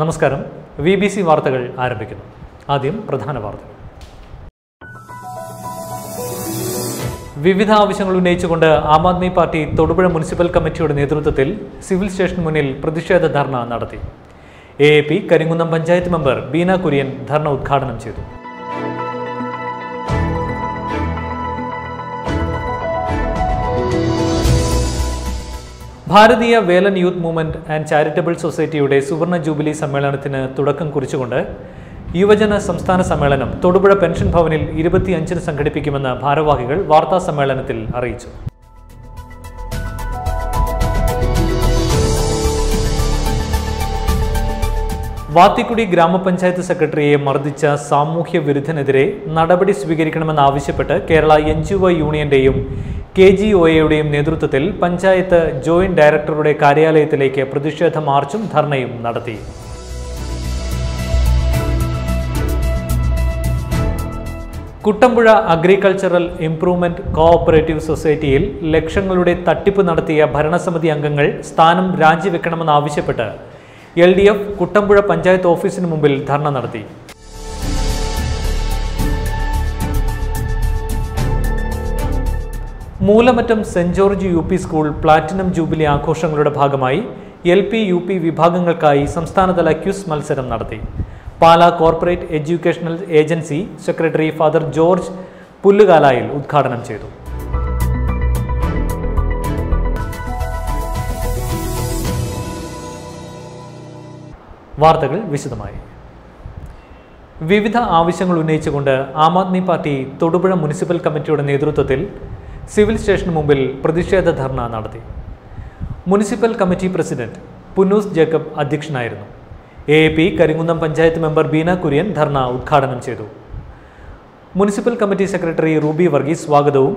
നമസ്കാരം. V B C വാർത്തകൾ ആരംഭിക്കുന്നു. ആദ്യം പ്രധാന വാർത്തകൾ. വിവിധ ആവശ്യങ്ങൾ ഉന്നയിച്ചുകൊണ്ട് ആം ആദ്മി പാർട്ടി തൊടുപുഴ മുനിസിപ്പൽ കമ്മിറ്റിയുടെ നേതൃത്വത്തിൽ സിവിൽ സ്റ്റേഷൻ മുന്നിൽ പ്രതിഷേധ ധർണ നടത്തി. A A P Karimkunnam panchayat member Beena Kurian ധർണ ഉദ്ഘാടനം ചെയ്തു. Bharatiya Velan youth movement and charitable സൊസൈറ്റിയുടെ സുവർണ ജൂബിലി സമ്മേളനത്തിന് തുടക്കം കുറിച്ചുകൊണ്ട് യുവജന സംസ്ഥാന സമ്മേളനം തൊടുപുഴ പെൻഷൻ ഭവനിൽ ഇരുപത്തിയഞ്ചിന് സംഘടിപ്പിക്കുമെന്ന് ഭാരവാഹികൾ വാർത്താ സമ്മേളനത്തിൽ അറിയിച്ചു. വാത്തിക്കുടി ഗ്രാമപഞ്ചായത്ത് സെക്രട്ടറിയെ മർദ്ദിച്ച സാമൂഹ്യ വിരുദ്ധനെതിരെ നടപടി സ്വീകരിക്കണമെന്നാവശ്യപ്പെട്ട് കേരള എൻ ജി ഒ യൂണിയന്റെയും കെ ജി ഒ എയുടെയും നേതൃത്വത്തിൽ പഞ്ചായത്ത് ജോയിന്റ് ഡയറക്ടറുടെ കാര്യാലയത്തിലേക്ക് പ്രതിഷേധ മാർച്ചും ധർണയും നടത്തി. കുട്ടമ്പുഴ അഗ്രികൾച്ചറൽ ഇംപ്രൂവ്മെന്റ് കോഓപ്പറേറ്റീവ് സൊസൈറ്റിയിൽ ലക്ഷങ്ങളുടെ തട്ടിപ്പ് നടത്തിയ ഭരണസമിതി അംഗങ്ങൾ സ്ഥാനം രാജിവെക്കണമെന്നാവശ്യപ്പെട്ട് L D F Kuttampuzha panchayat ഓഫീസിന് മുമ്പിൽ ധർണ നടത്തി. Moolamattom Saint George U P school platinum jubilee ആഘോഷങ്ങളുടെ ഭാഗമായി എൽ പി യു പി വിഭാഗങ്ങൾക്കായി സംസ്ഥാനതല ക്യൂസ് മത്സരം നടത്തി. Pala corporate educational agency secretary Father George Pullukalayil ഉദ്ഘാടനം ചെയ്തു. വാർത്തകൾ വിശദമായി. വിവിധ ആവശ്യങ്ങൾ ഉന്നയിച്ചുകൊണ്ട് ആം ആദ്മി പാർട്ടി തൊടുപുഴ മുനിസിപ്പൽ കമ്മിറ്റിയുടെ നേതൃത്വത്തിൽ സിവിൽ സ്റ്റേഷന് മുമ്പിൽ പ്രതിഷേധ ധർണ നടത്തി. Municipal committee president Punnoose Jacob അധ്യക്ഷനായിരുന്നു. A A P Karinkunnam panchayat member Beena Kurian dharna ഉദ്ഘാടനം ചെയ്തു. Municipal committee secretary Ruby Varghese സ്വാഗതവും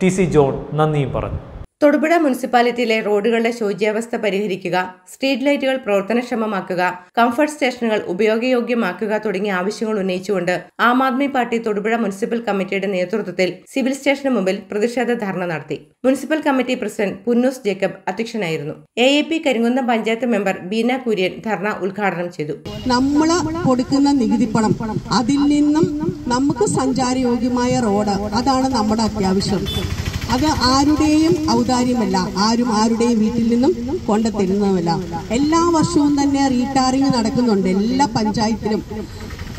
ടി സി ജോൺ നന്ദിയും പറഞ്ഞു. തൊടുപുഴ മുനിസിപ്പാലിറ്റിയിലെ റോഡുകളുടെ ശോച്യാവസ്ഥ പരിഹരിക്കുക സ്ട്രീറ്റ് ലൈറ്റുകൾ പ്രവർത്തനക്ഷമമാക്കുക കംഫർട്ട് സ്റ്റേഷനുകൾ ഉപയോഗയോഗ്യമാക്കുക തുടങ്ങിയ ആവശ്യങ്ങൾ ഉന്നയിച്ചുകൊണ്ട് ആം ആദ്മി പാർട്ടി തൊടുപുഴ മുനിസിപ്പൽ കമ്മിറ്റിയുടെ നേതൃത്വത്തിൽ സിവിൽ സ്റ്റേഷന് മുമ്പിൽ പ്രതിഷേധ ധർണ നടത്തി. Municipal committee president Punnoose Jacob അധ്യക്ഷനായിരുന്നു. A A P Karinkunnam panchayat member Beena Kurian dharna ഉദ്ഘാടനം ചെയ്തു. നമ്മൾ കൊടുക്കുന്ന നികുതി പണം അതിൽ നിന്നും നമുക്ക് സഞ്ചാരയോഗ്യമായ റോഡ് അതാണ് നമ്മുടെ അത്യാവശ്യം. അത് ആരുടെയും ഔദാര്യമല്ല. ആരും ആരുടെയും വീട്ടിൽ നിന്നും കൊണ്ടുതരുന്നതുമല്ല എല്ലാ വർഷവും തന്നെ റീടാറിങ് നടക്കുന്നുണ്ട്. എല്ലാ പഞ്ചായത്തിലും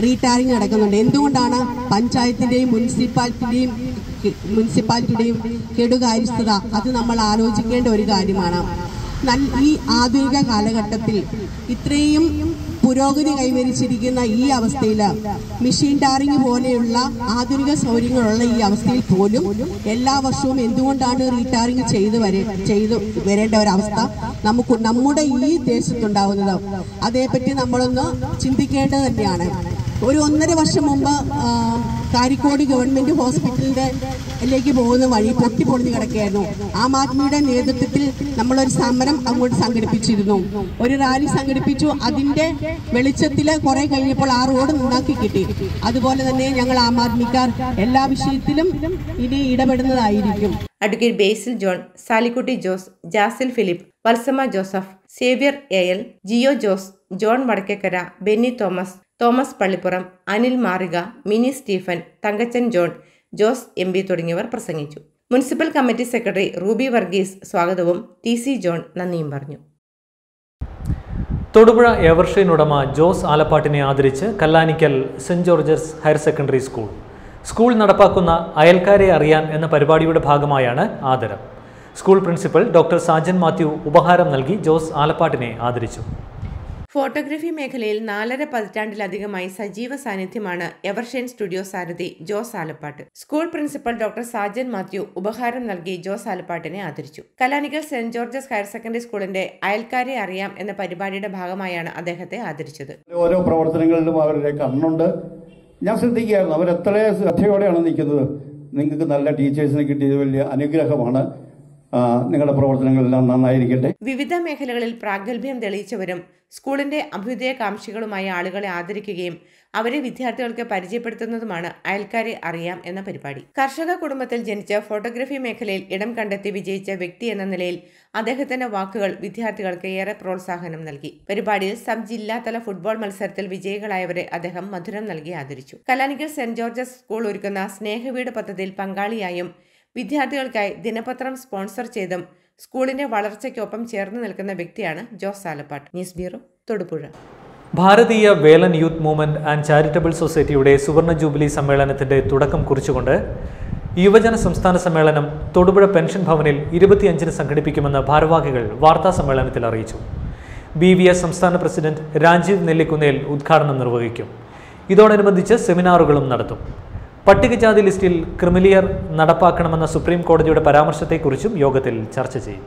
റീടാറിങ് നടക്കുന്നുണ്ട്. എന്തുകൊണ്ടാണ്? പഞ്ചായത്തിന്റെയും മുനിസിപ്പാലിറ്റിയുടെയും മുനിസിപ്പാലിറ്റിയുടെയും കെടുകാര്യസ്ഥത? അത് നമ്മൾ ആലോചിക്കേണ്ട ഒരു കാര്യമാണ്. ഈ ആധുനിക കാലഘട്ടത്തിൽ ഇത്രയും പുരോഗതി കൈവരിച്ചിരിക്കുന്ന ഈ അവസ്ഥയിൽ മെഷീൻ ടാറിങ് പോലെയുള്ള ആധുനിക സൗകര്യങ്ങളുള്ള ഈ അവസ്ഥയിൽ പോലും എല്ലാ വർഷവും എന്തുകൊണ്ടാണ് റീടാറിങ് ചെയ്ത് വരെ ചെയ്തു വരേണ്ട ഒരവസ്ഥ നമുക്ക് നമ്മുടെ ഈ ദേശത്തുണ്ടാവുന്നത്? അതേപ്പറ്റി നമ്മളൊന്ന് ചിന്തിക്കേണ്ടത് തന്നെയാണ്. ഒരു ഒന്നര വർഷം മുമ്പ് കാരിക്കോട് ഗവൺമെന്റ് ഹോസ്പിറ്റലിലേക്ക് പോകുന്ന വഴി പൊട്ടി പൊളിഞ്ഞു കിടക്കുകയായിരുന്നു. ആം ആദ്മിയുടെ നേതൃത്വത്തിൽ നമ്മളൊരു സമരം അങ്ങോട്ട് സംഘടിപ്പിച്ചിരുന്നു. ഒരു റാലി സംഘടിപ്പിച്ചു. അതിന്റെ വെളിച്ചത്തിൽ കുറെ കഴിഞ്ഞപ്പോൾ ആ റോഡ് നന്നാക്കി കിട്ടി. അതുപോലെ തന്നെ ഞങ്ങൾ ആം ആദ്മിക്കാർ എല്ലാ വിഷയത്തിലും ഇനി ഇടപെടുന്നതായിരിക്കും. Advocate Basil John Salikutty Jose Jasil Philip Valsamma Joseph Xavier A L Jio Jose John Vadakkekara Benny Thomas Thomas Pallippuram Anil Marika Mini Stephen Thankachan John Jose M തുടങ്ങിയവർ പ്രസംഗിച്ചു. Municipal committee secretary Ruby Varghese സ്വാഗതവും T C John നന്ദിയും പറഞ്ഞു. Thodupuzha Evershine Jose ആലപ്പാട്ടിനെ ആദരിച്ച് Kallanikkal Saint George's higher secondary school. School നടപ്പാക്കുന്ന അയൽക്കാരെ അറിയാൻ എന്ന പരിപാടിയുടെ ഭാഗമായാണ് ആദരം. School principal doctor Sajan Mathew ഉപഹാരം നൽകി ജോസ് ആലപ്പാട്ടിനെ ആദരിച്ചു. ഫോട്ടോഗ്രഫി മേഖലയിൽ നാലര പതിറ്റാണ്ടിലധികമായി സജീവ സാന്നിധ്യമാണ് എവർഷൈൻ സ്റ്റുഡിയോ സാരഥി Jose Alappat school principal doctor Sajan Mathew ഉപഹാരം നൽകി ജോസ് ആലപ്പാട്ടിനെ ആദരിച്ചു. Kalanikkal Saint George's higher secondary സ്കൂളിന്റെ അയൽക്കാരെ അറിയാം എന്ന പരിപാടിയുടെ ഭാഗമായാണ് അദ്ദേഹത്തെ ആദരിച്ചത്. ഓരോ പ്രവർത്തനങ്ങളിലും അവരുടെ കണ്ണുണ്ട്. ഞാൻ ശ്രദ്ധിക്കുകയായിരുന്നു അവരെത്ര ശ്രദ്ധയോടെയാണ് നിൽക്കുന്നത്. നിങ്ങൾക്ക് നല്ല ടീച്ചേഴ്സിനെ കിട്ടിയത് വലിയ അനുഗ്രഹമാണ്. നിങ്ങളുടെ പ്രവർത്തനങ്ങളെല്ലാം നന്നായിരിക്കട്ടെ. വിവിധ മേഖലകളിൽ പ്രാഗൽഭ്യം തെളിയിച്ചവരും സ്കൂളിന്റെ അഭ്യുദയകാംക്ഷികളുമായ ആളുകളെ ആദരിക്കുകയും അവരെ വിദ്യാർത്ഥികൾക്ക് പരിചയപ്പെടുത്തുന്നതുമാണ് അയൽക്കാരെ അറിയാം എന്ന പരിപാടി. കർഷക കുടുംബത്തിൽ ജനിച്ച ഫോട്ടോഗ്രഫി മേഖലയിൽ ഇടം കണ്ടെത്തി വിജയിച്ച വ്യക്തി എന്ന നിലയിൽ അദ്ദേഹത്തിന്റെ വാക്കുകൾ വിദ്യാർത്ഥികൾക്ക് ഏറെ പ്രോത്സാഹനം നൽകി. പരിപാടിയിൽ സബ് ജില്ലാതല ഫുട്ബോൾ മത്സരത്തിൽ വിജയികളായവരെ അദ്ദേഹം മധുരം നൽകി ആദരിച്ചു. കലാനിക്കൽ സെന്റ് ജോർജസ് സ്കൂൾ ഒരുക്കുന്ന സ്നേഹവീട് പദ്ധതിയിൽ പങ്കാളിയായും വിദ്യാർത്ഥികൾക്കായി ദിനപത്രം സ്പോൺസർ ചെയ്തും സ്കൂളിന്റെ വളർച്ചയ്ക്കൊപ്പം ചേർന്ന് നിൽക്കുന്ന വ്യക്തിയാണ് Jose Alappatt. News bureau Thodupuzha. Bharatiya Velan youth movement and charitable സൊസൈറ്റിയുടെ സുവർണ ജൂബിലി സമ്മേളനത്തിന്റെ തുടക്കം കുറിച്ചുകൊണ്ട് യുവജന സംസ്ഥാന സമ്മേളനം തൊടുപുഴ പെൻഷൻ ഭവനിൽ ഇരുപത്തിയഞ്ചിന് സംഘടിപ്പിക്കുമെന്ന് ഭാരവാഹികൾ വാർത്താ സമ്മേളനത്തിൽ അറിയിച്ചു. ബി വി എസ് സംസ്ഥാന പ്രസിഡന്റ് രാജീവ് നെല്ലിക്കുന്നേൽ ഉദ്ഘാടനം നിർവഹിക്കും. ഇതോടനുബന്ധിച്ച് സെമിനാറുകളും നടത്തും. പട്ടികജാതി ലിസ്റ്റിൽ ക്രിമിലിയർ നടപ്പാക്കണമെന്ന സുപ്രീം കോടതിയുടെ പരാമർശത്തെക്കുറിച്ചും യോഗത്തിൽ ചർച്ച ചെയ്യും.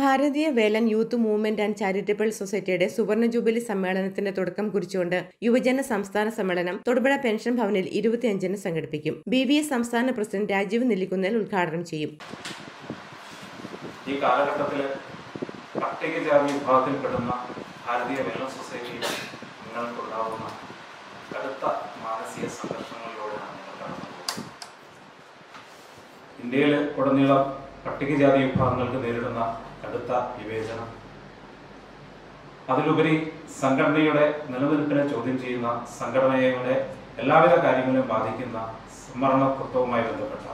Bharatiya Velan youth movement and charitable സൊസൈറ്റിയുടെ സുവർണ ജൂബിലി സമ്മേളനത്തിന്റെ തുടക്കം കുറിച്ചുകൊണ്ട് യുവജന സംസ്ഥാന സമ്മേളനം തൊടുപുഴ പെൻഷൻ ഭവനിൽ ഇരുപത്തിയഞ്ചിന് സംഘടിപ്പിക്കും. ബി വി എസ് സംസ്ഥാന പ്രസിഡന്റ് രാജീവ് നെല്ലിക്കുന്നേൽ ഉദ്ഘാടനം ചെയ്യും. ഈ കാലഘട്ടത്തിൽ പട്ടികജാതി വിഭാഗത്തിൽപ്പെടുന്ന ഭാരതീയ വേലൻ സൊസൈറ്റിയിൽ നിങ്ങൾക്കുണ്ടാവുന്ന കടുത്ത മാനസിക സംഘർഷങ്ങളിലൂടെയാണ് ഇന്ത്യയിൽ ഉടനീളം പട്ടികജാതി വിഭാഗങ്ങൾക്ക് നേരിടുന്ന കടുത്ത വിവേചനം. അതിലുപരി സംഘടനയുടെ നിലനിൽപ്പിനെ ചോദ്യം ചെയ്യുന്ന സംഘടനയുടെ എല്ലാവിധ കാര്യങ്ങളെയും ബാധിക്കുന്ന സംവരണത്വവുമായി ബന്ധപ്പെട്ട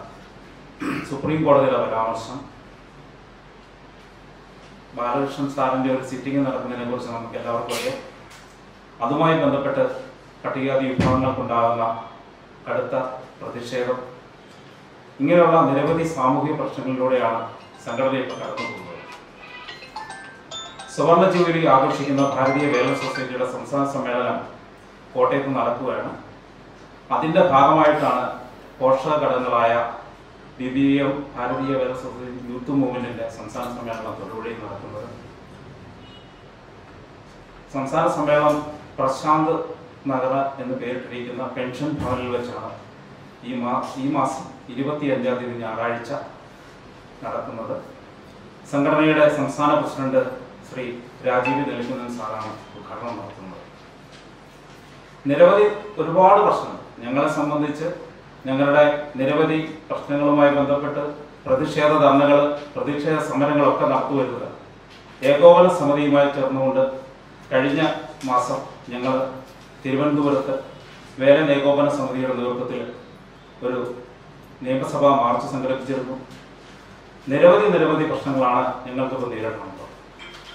സുപ്രീം കോടതിയുടെ പരാമർശം. ബാലകൃഷ്ണൻ സാറിന്റെ ഒരു സിറ്റിംഗ് നടക്കുന്നതിനെ കുറിച്ച് നമുക്ക് എല്ലാവർക്കും അറിയാം. അതുമായി ബന്ധപ്പെട്ട് പട്ടികജാതി വിഭാഗങ്ങൾക്കുണ്ടാകുന്ന കടുത്ത പ്രതിഷേധം ഇങ്ങനെയുള്ള നിരവധി സാമൂഹിക പ്രശ്നങ്ങളിലൂടെയാണ് സംഘടനയൊക്കെ കടന്നു പോകുന്നത്. സുവർണ ജൂബിലി ആഘോഷിക്കുന്ന ഭാരതീയ വേല സൊസൈറ്റിയുടെ സംസ്ഥാന സമ്മേളനം കോട്ടയത്ത് നടക്കുകയാണ്. അതിന്റെ ഭാഗമായിട്ടാണ് പോഷക ഘടകങ്ങളായ എം ഭാരതീയ വേല സൊസൈറ്റി യൂത്ത് മൂവ്മെന്റിന്റെ സംസ്ഥാന സമ്മേളനം തൊടുപുഴയിൽ നടക്കുന്നത്. സംസ്ഥാന സമ്മേളനം പ്രശാന്ത് നഗര എന്ന് പേരിട്ടിരിക്കുന്ന പെൻഷൻ ഭവനിൽ വെച്ചാണ് ഈ ഈ മാസം ഇരുപത്തിയഞ്ചാം തീയതി ഞായറാഴ്ച നടക്കുന്നത്. സംഘടനയുടെ സംസ്ഥാന പ്രസിഡന്റ് ശ്രീ രാജീവ് നെൽകുന്നൻ സാറാണ് ഉദ്ഘാടനം നടത്തുന്നത്. നിരവധി ഒരുപാട് പ്രശ്നങ്ങൾ ഞങ്ങളെ സംബന്ധിച്ച് ഞങ്ങളുടെ നിരവധി പ്രശ്നങ്ങളുമായി ബന്ധപ്പെട്ട് പ്രതിഷേധ ധർണകൾ പ്രതിഷേധ സമരങ്ങളൊക്കെ നടത്തുവരുന്നത് ഏകോപന സമിതിയുമായി ചേർന്നുകൊണ്ട് കഴിഞ്ഞ മാസം ഞങ്ങൾ തിരുവനന്തപുരത്ത് വേലൻ ഏകോപന സമിതിയുടെ നേതൃത്വത്തിൽ ഒരു നിയമസഭാ മാർച്ച് സംഘടിപ്പിച്ചിരുന്നു. നിരവധി നിരവധി പ്രശ്നങ്ങളാണ് ഞങ്ങൾക്കിപ്പോൾ നേരിടുന്നത്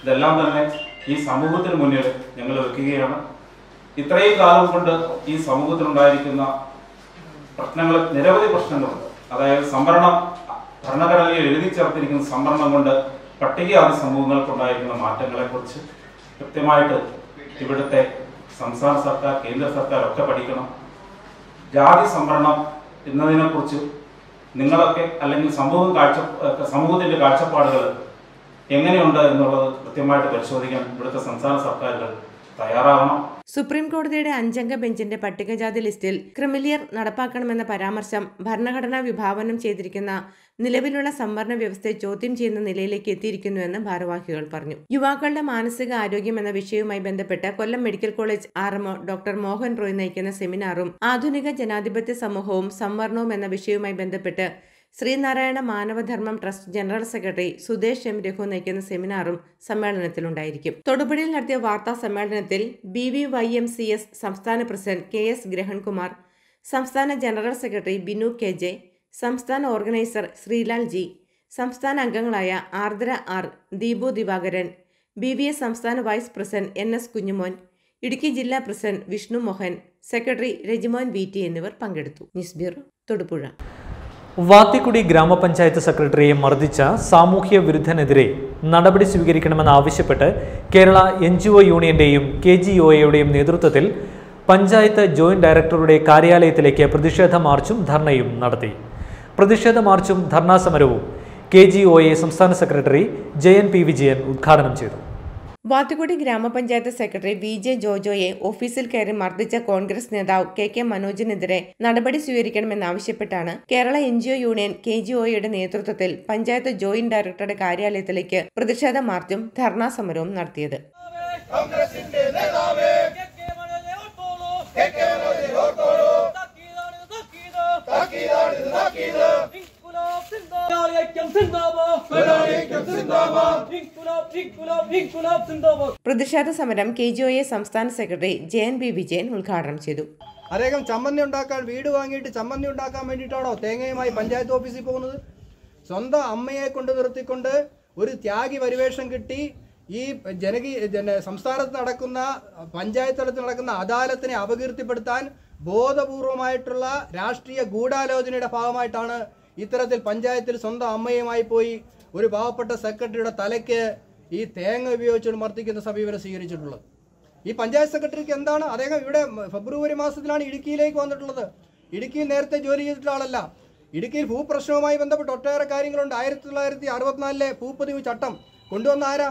ഇതെല്ലാം തന്നെ ഈ സമൂഹത്തിന് മുന്നിൽ ഞങ്ങൾ വെക്കുകയാണ്. ഇത്രയും കാലം കൊണ്ട് ഈ സമൂഹത്തിലുണ്ടായിരിക്കുന്ന പ്രശ്നങ്ങൾ നിരവധി പ്രശ്നങ്ങളുണ്ട് അതായത് സംവരണം ഭരണഘടനയിൽ എഴുതി ചേർത്തിരിക്കുന്ന സംവരണം കൊണ്ട് പട്ടികജാതി സമൂഹങ്ങൾക്കുണ്ടായിരിക്കുന്ന മാറ്റങ്ങളെക്കുറിച്ച് കൃത്യമായിട്ട് ഇവിടുത്തെ സംസ്ഥാന സർക്കാർ കേന്ദ്ര സർക്കാർ ഒക്കെ പഠിക്കണം. ജാതി സംവരണം എന്നതിനെക്കുറിച്ച് നിങ്ങളൊക്കെ അല്ലെങ്കിൽ സമൂഹം കാഴ്ച സമൂഹത്തിന്റെ കാഴ്ചപ്പാടുകൾ എങ്ങനെയുണ്ട് എന്നുള്ളത് കൃത്യമായിട്ട് പരിശോധിക്കാൻ ഇവിടുത്തെ സംസ്ഥാന സർക്കാരുകൾ തയ്യാറാകണം സുപ്രീം കോടതിയുടെ അഞ്ചംഗ ബെഞ്ചിന്റെ പട്ടികജാതി ലിസ്റ്റിൽ ക്രിമിലിയർ നടപ്പാക്കണമെന്ന പരാമർശം ഭരണഘടന വിഭാവനം ചെയ്തിരിക്കുന്ന നിലവിലുള്ള സംവരണ വ്യവസ്ഥയെ ചോദ്യം ചെയ്യുന്ന നിലയിലേക്ക് എത്തിയിരിക്കുന്നുവെന്ന് ഭാരവാഹികൾ പറഞ്ഞു. യുവാക്കളുടെ മാനസിക ആരോഗ്യം എന്ന വിഷയവുമായി ബന്ധപ്പെട്ട് Kollam medical college R M O doctor Mohan Roy നയിക്കുന്ന സെമിനാറും ആധുനിക ജനാധിപത്യ സമൂഹവും സംവരണവും എന്ന വിഷയവുമായി ബന്ധപ്പെട്ട് Sreenarayana മാനവധർമ്മം trust general secretary Sudesh M. Raghu നയിക്കുന്ന സെമിനാറും സമ്മേളനത്തിലുണ്ടായിരിക്കും. തൊടുപുഴയിൽ നടത്തിയ വാർത്താ സമ്മേളനത്തിൽ B V Y M C S സംസ്ഥാന പ്രസിഡന്റ് കെ എസ് ഗ്രഹൺകുമാർ സംസ്ഥാന general secretary Binu K J സംസ്ഥാന ഓർഗനൈസർ ശ്രീലാൽ ജി സംസ്ഥാന അംഗങ്ങളായ Ardra R Deepu Divakaran B V S സംസ്ഥാന vice president N S Kunjumon Idukki ജില്ലാ president Vishnu Mohan secretary Rajimon V T എന്നിവർ പങ്കെടുത്തു. News bureau Thodupuzha. Vathikudy ഗ്രാമപഞ്ചായത്ത് സെക്രട്ടറിയെ മർദ്ദിച്ച സാമൂഹ്യ വിരുദ്ധനെതിരെ നടപടി സ്വീകരിക്കണമെന്നാവശ്യപ്പെട്ട് കേരള എൻ ജി ഒ യൂണിയന്റെയും കെ ജി ഒ എയുടെയും നേതൃത്വത്തിൽ പഞ്ചായത്ത് ജോയിന്റ് ഡയറക്ടറുടെ കാര്യാലയത്തിലേക്ക് പ്രതിഷേധ മാർച്ചും ധർണയും നടത്തി. പ്രതിഷേധ മാർച്ചും ധർണാ സമരവും കെ ജി ഒ എ സംസ്ഥാന സെക്രട്ടറി ജയൻ പി വിജയൻ ഉദ്ഘാടനം ചെയ്തു. വാത്തുകുടി ഗ്രാമപഞ്ചായത്ത് സെക്രട്ടറി വി ജെ ജോജോയെ ഓഫീസിൽ കയറി മർദ്ദിച്ച കോൺഗ്രസ് നേതാവ് കെ കെ മനോജിനെതിരെ നടപടി സ്വീകരിക്കണമെന്നാവശ്യപ്പെട്ടാണ് Kerala N G O union K G ഒയുടെ നേതൃത്വത്തിൽ പഞ്ചായത്ത് ജോയിന്റ് ഡയറക്ടറുടെ കാര്യാലയത്തിലേക്ക് പ്രതിഷേധ മാർച്ചും ധർണാ സമരവും നടത്തിയത്. പ്രതിഷേധ സമരം കെ ജി ഒ എ സംസ്ഥാന secretary J N B Vijayan ഉദ്ഘാടനം ചെയ്തു. അദ്ദേഹം ചമ്മന്തി ഉണ്ടാക്കാൻ വീട് വാങ്ങിയിട്ട് ചമ്മന്തി ഉണ്ടാക്കാൻ വേണ്ടിയിട്ടാണോ തേങ്ങയുമായി പഞ്ചായത്ത് ഓഫീസിൽ പോകുന്നത്? സ്വന്തം അമ്മയെ കൊണ്ട് നിർത്തിക്കൊണ്ട് ഒരു ത്യാഗി പരിവേഷം കിട്ടി. ഈ ജനകീയ ജന സംസ്ഥാനത്ത് നടക്കുന്ന പഞ്ചായത്ത് തലത്തിൽ നടക്കുന്ന അദാലത്തിനെ അപകീർത്തിപ്പെടുത്താൻ ബോധപൂർവമായിട്ടുള്ള രാഷ്ട്രീയ ഗൂഢാലോചനയുടെ ഭാഗമായിട്ടാണ് ഇത്തരത്തിൽ പഞ്ചായത്തിൽ സ്വന്തം അമ്മയുമായി പോയി ഒരു പാവപ്പെട്ട സെക്രട്ടറിയുടെ തലയ്ക്ക് ഈ തേങ്ങ ഉപയോഗിച്ചുകൊണ്ട് മർദ്ദിക്കുന്ന സമീപനം സ്വീകരിച്ചിട്ടുള്ളത്. ഈ പഞ്ചായത്ത് സെക്രട്ടറിക്ക് എന്താണ്? അദ്ദേഹം ഇവിടെ ഫെബ്രുവരി മാസത്തിലാണ് ഇടുക്കിയിലേക്ക് വന്നിട്ടുള്ളത്. ഇടുക്കിയിൽ നേരത്തെ ജോലി ചെയ്തിട്ടുള്ള ആളല്ല. ഇടുക്കിയിൽ ഭൂപ്രശ്നവുമായി ബന്ധപ്പെട്ട് ഒട്ടേറെ കാര്യങ്ങളുണ്ട്. ആയിരത്തി തൊള്ളായിരത്തി അറുപത്തിനാലിലെ ഭൂപ്പതിവ് ചട്ടം കൊണ്ടുവന്ന ആരാ?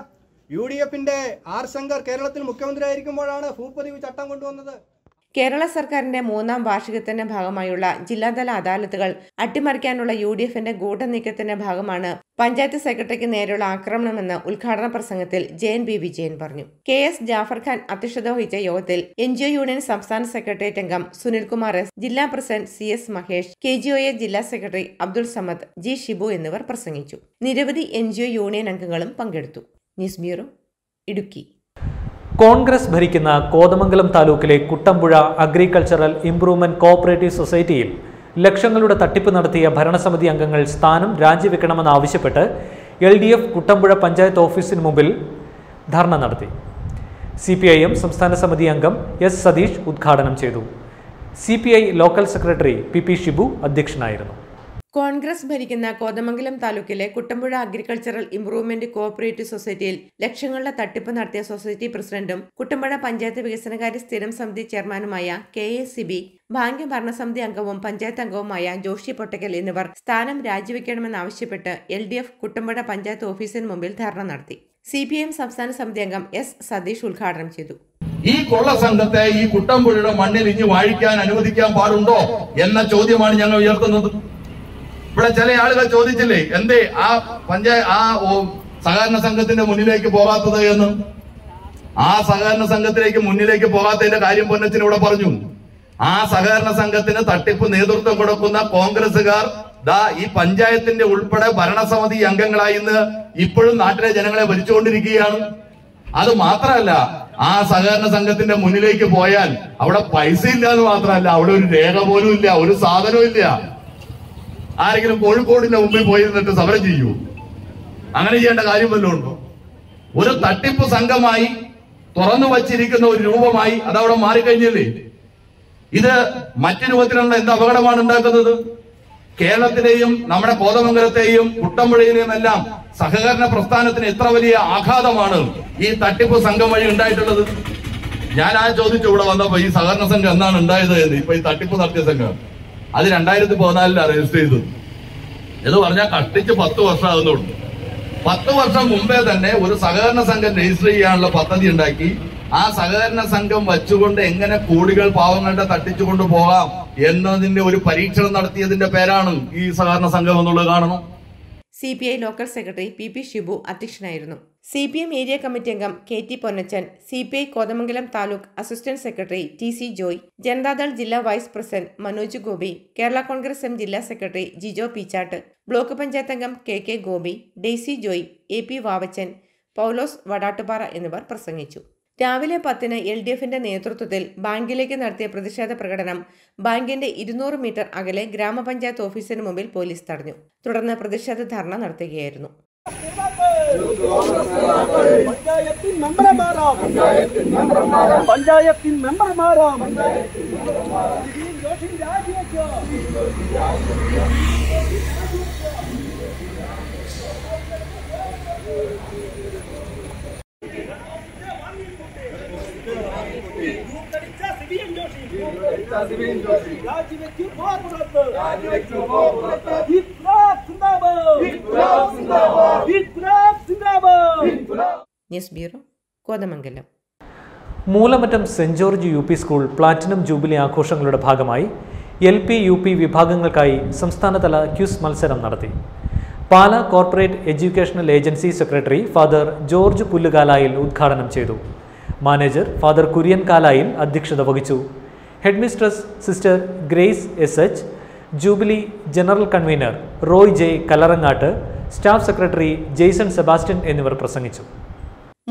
യു ഡി എഫിന്റെ ആർ ശങ്കർ കേരളത്തിൽ മുഖ്യമന്ത്രി ആയിരിക്കുമ്പോഴാണ് ഭൂപതിവ് ചട്ടം കൊണ്ടുവന്നത്. കേരള സർക്കാരിന്റെ മൂന്നാം വാർഷികത്തിന്റെ ഭാഗമായുള്ള ജില്ലാതല അദാലത്തുകൾ അട്ടിമറിക്കാനുള്ള യു ഡി എഫിന്റെ ഗൂഢനീക്കത്തിന്റെ ഭാഗമാണ് പഞ്ചായത്ത് സെക്രട്ടറിക്ക് നേരെയുള്ള ആക്രമണമെന്ന് ഉദ്ഘാടന പ്രസംഗത്തിൽ ജെ എൻ ബി വിജയൻ പറഞ്ഞു. കെ എസ് ജാഫർ ഖാൻ അധ്യക്ഷത വഹിച്ച യോഗത്തിൽ എൻ ജി ഒ യൂണിയൻ സംസ്ഥാന സെക്രട്ടേറിയറ്റ് അംഗം സുനിൽകുമാർ എസ് ജില്ലാ president C S Mahesh K G O A ജില്ലാ സെക്രട്ടറി അബ്ദുൾ സമദ് ജി ഷിബു എന്നിവർ പ്രസംഗിച്ചു. നിരവധി എൻ ജി ഒ യൂണിയൻ അംഗങ്ങളും പങ്കെടുത്തു. News bureau Idukki. കോൺഗ്രസ് ഭരിക്കുന്ന കോതമംഗലം താലൂക്കിലെ കുട്ടമ്പുഴ അഗ്രികൾച്ചറൽ ഇംപ്രൂവ്മെന്റ് കോഓപ്പറേറ്റീവ് സൊസൈറ്റിയിൽ ലക്ഷങ്ങളുടെ തട്ടിപ്പ് നടത്തിയ ഭരണസമിതി അംഗങ്ങൾ സ്ഥാനം രാജിവെക്കണമെന്നാവശ്യപ്പെട്ട് L D F Kuttampuzha panchayat ഓഫീസിന് മുമ്പിൽ ധർണ നടത്തി. സി പി ഐ എം സംസ്ഥാന സമിതി അംഗം എസ് സതീഷ് ഉദ്ഘാടനം ചെയ്തു. C P I local secretary P P Shibu അധ്യക്ഷനായിരുന്നു. കോൺഗ്രസ് ഭരിക്കുന്ന കോതമംഗലം താലൂക്കിലെ കുട്ടമ്പുഴ അഗ്രികൾച്ചറൽ ഇംപ്രൂവ്മെന്റ് കോഓപ്പറേറ്റീവ് സൊസൈറ്റിയിൽ ലക്ഷങ്ങളുടെ തട്ടിപ്പ് നടത്തിയ സൊസൈറ്റി പ്രസിഡന്റും കുട്ടമ്പുഴ പഞ്ചായത്ത് വികസനകാര്യ സ്ഥിരം സമിതി ചെയർമാനുമായ കെ എ സി ബി ഭാഗ്യ ഭരണസമിതി അംഗവും പഞ്ചായത്ത് അംഗവുമായ ജോഷി പൊട്ടക്കൽ എന്നിവർ സ്ഥാനം രാജിവെക്കണമെന്നാവശ്യപ്പെട്ട് L D F Kuttampuzha panchayat ഓഫീസിന് മുമ്പിൽ ധർണ നടത്തി. സി പി എം സംസ്ഥാന സമിതി അംഗം എസ് സതീഷ് ഉദ്ഘാടനം ചെയ്തു. ഈ കൊള്ള സംഘത്തെ ഈ കുട്ടമ്പുഴയുടെ മണ്ണിൽ ഇനി വാഴിക്കാൻ അനുവദിക്കാൻ പാടുണ്ടോ എന്ന ചോദ്യമാണ് ഞങ്ങൾ ഉയർത്തുന്നത്. ഇവിടെ ചില ആളുകൾ ചോദിച്ചില്ലേ എന്തേ ആ പഞ്ചായത്ത് ആ സഹകരണ സംഘത്തിന്റെ മുന്നിലേക്ക് പോകാത്തത് എന്ന്? ആ സഹകരണ സംഘത്തിലേക്ക് മുന്നിലേക്ക് പോകാത്തതിന്റെ കാര്യം പൊന്നച്ചിന് ഇവിടെ പറഞ്ഞു. ആ സഹകരണ സംഘത്തിന് തട്ടിപ്പ് നേതൃത്വം കൊടുക്കുന്ന കോൺഗ്രസുകാർ ദാ ഈ പഞ്ചായത്തിന്റെ ഉൾപ്പെടെ ഭരണസമിതി അംഗങ്ങളായി ഇന്ന് ഇപ്പോഴും നാട്ടിലെ ജനങ്ങളെ ഭരിച്ചുകൊണ്ടിരിക്കുകയാണ്. അത് മാത്രമല്ല ആ സഹകരണ സംഘത്തിന്റെ മുന്നിലേക്ക് പോയാൽ അവിടെ പൈസ ഇല്ല എന്ന് മാത്രമല്ല അവിടെ ഒരു രേഖ പോലും ഇല്ല ഒരു സാധനവും ഇല്ല. ആരെങ്കിലും കോഴിക്കോടിന്റെ മുമ്പിൽ പോയി നിന്നിട്ട് സമരം ചെയ്യൂ. അങ്ങനെ ചെയ്യേണ്ട കാര്യം വല്ലതും ഉണ്ടോ? ഒരു തട്ടിപ്പ് സംഘമായി തുറന്നു വച്ചിരിക്കുന്ന ഒരു രൂപമായി അതവിടെ മാറിക്കഴിഞ്ഞില്ലേ? ഇത് മറ്റു രൂപത്തിലുള്ള എന്ത് അപകടമാണ് ഉണ്ടാക്കുന്നത്? കേരളത്തിലെയും നമ്മുടെ കോതമംഗലത്തെയും കുട്ടമ്പുഴയിലെയും എല്ലാം സഹകരണ പ്രസ്ഥാനത്തിന് എത്ര വലിയ ആഘാതമാണ് ഈ തട്ടിപ്പ് സംഘം വഴി ഉണ്ടായിട്ടുള്ളത്? ഞാൻ ആ ചോദിച്ചു ഇവിടെ വന്നപ്പോ ഈ സഹകരണ സംഘം എന്നാണ് ഉണ്ടായത് എന്ന്. ഇപ്പൊ ഈ തട്ടിപ്പ് നടത്തിയ സംഘം. അത് രണ്ടായിരത്തി പതിനാലിലാണ് രജിസ്റ്റർ ചെയ്തത് എന്ന് പറഞ്ഞാൽ കഷ്ടിച്ച് പത്ത് വർഷം ആകുന്നുള്ളൂ പത്ത് വർഷം മുമ്പേ തന്നെ ഒരു സഹകരണ സംഘം രജിസ്റ്റർ ചെയ്യാനുള്ള പദ്ധതി ഉണ്ടാക്കി. ആ സഹകരണ സംഘം വച്ചുകൊണ്ട് എങ്ങനെ കോടികൾ പാവങ്ങളുടെ തട്ടിച്ചുകൊണ്ട് പോകാം എന്നതിന്റെ ഒരു പരീക്ഷണം നടത്തിയതിന്റെ പേരാണ് ഈ സഹകരണ സംഘം എന്നുള്ളത് കാണണം. C local secretary P P Shibu അധ്യക്ഷനായിരുന്നു. C P M area committee അംഗം K T Ponnachan C P I Kothamangalam taluk assistant secretary T C Joy Janata Dal ജില്ലാ vice president Manoj Gopi Kerala Congress M ജില്ലാ secretary Jijo Peechatt block panchayat അംഗം K K Gopi Daisy Joy A P Vavachan Paulose Vadattupara എന്നിവർ പ്രസംഗിച്ചു. രാവിലെ പത്തിന് L D എഫിന്റെ നേതൃത്വത്തിൽ ബാങ്കിലേക്ക് നടത്തിയ പ്രതിഷേധ പ്രകടനം ബാങ്കിന്റെ ഇരുന്നൂറ് മീറ്റർ അകലെ ഗ്രാമപഞ്ചായത്ത് ഓഫീസിന് മുമ്പിൽ പോലീസ് തടഞ്ഞു. തുടർന്ന് പ്രതിഷേധ ധർണ നടത്തുകയായിരുന്നു. பஞ்சாயத்தின் மெம்பர் மாறாம் பஞ்சாயத்தின் மெம்பர் மாறாம் राज्य में क्यों बहुत बुरा राज्य में क्यों बहुत बुरा जितना जिंदाबाद जितना जिंदाबाद news bureau Kothamangalam. Moolamattom Saint George U P school platinum jubilee ആഘോഷങ്ങളുടെ ഭാഗമായി എൽ പി യു പി വിഭാഗങ്ങൾക്കായി സംസ്ഥാനതല ക്യൂസ് മത്സരം നടത്തി. Pala corporate educational agency secretary Father George Pullukalayil ഉദ്ഘാടനം ചെയ്തു. മാനേജർ ഫാദർ കുര്യൻ കാലായിൽ അധ്യക്ഷത വഹിച്ചു. Headmistress Sister Grace S H jubilee general convener Roy J Kalarangat staff secretary Jason Sebastian എന്നിവർ പ്രസംഗിച്ചു.